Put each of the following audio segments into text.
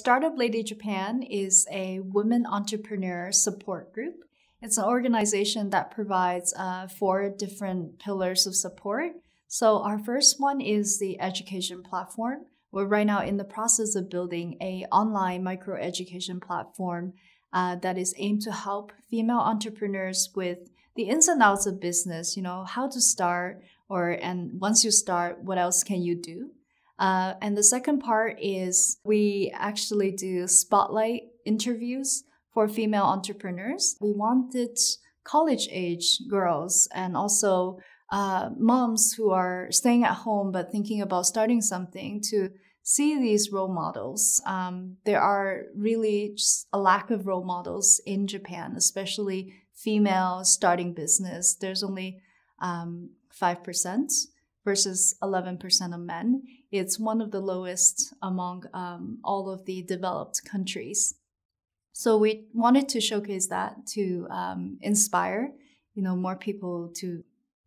Startup Lady Japan is a women entrepreneur support group. It's an organization that provides uh, four different pillars of support. So, our first one is the education platform. We're right now in the process of building a online micro education platform uh, that is aimed to help female entrepreneurs with the ins and outs of business. You know how to start, or and once you start, what else can you do? Uh, and the second part is we actually do spotlight interviews for female entrepreneurs. We wanted college age girls and also uh, moms who are staying at home but thinking about starting something to see these role models. Um, there are really just a lack of role models in Japan, especially female starting business. There's only um, 5% versus 11% of men. It's one of the lowest among um, all of the developed countries. So we wanted to showcase that to um, inspire, you know, more people to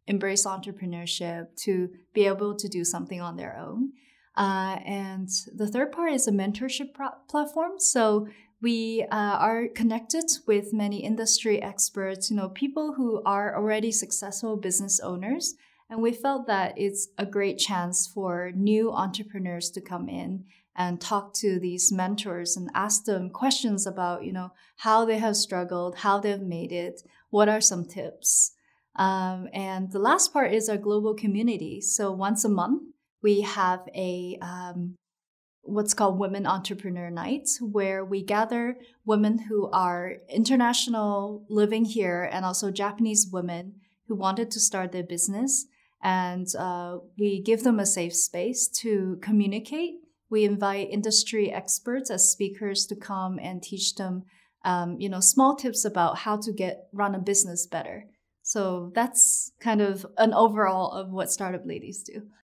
embrace entrepreneurship, to be able to do something on their own. Uh, and the third part is a mentorship pro- platform. So we uh, are connected with many industry experts, you know, people who are already successful business owners and we felt that it's a great chance for new entrepreneurs to come in and talk to these mentors and ask them questions about, you know, how they have struggled, how they've made it, what are some tips. Um, and the last part is our global community. So once a month, we have a um, what's called Women Entrepreneur Nights, where we gather women who are international living here and also Japanese women who wanted to start their business and uh, we give them a safe space to communicate. We invite industry experts as speakers to come and teach them, um, you know, small tips about how to get run a business better. So that's kind of an overall of what startup ladies do.